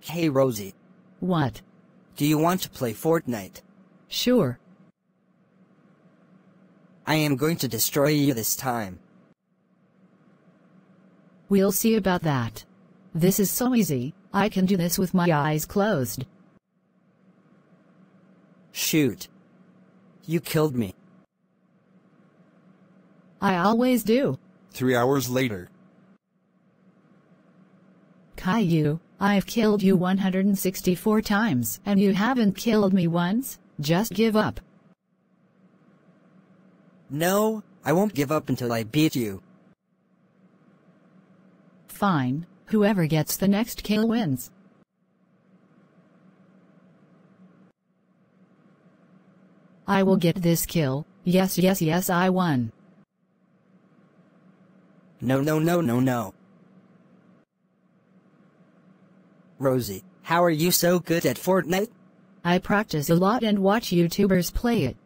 Hey Rosie, What? do you want to play Fortnite? Sure. I am going to destroy you this time. We'll see about that. This is so easy, I can do this with my eyes closed. Shoot. You killed me. I always do. Three hours later. Caillou, I've killed you 164 times and you haven't killed me once, just give up. No, I won't give up until I beat you. Fine, whoever gets the next kill wins. I will get this kill, yes yes yes I won. No no no no no. Rosie, how are you so good at Fortnite? I practice a lot and watch YouTubers play it.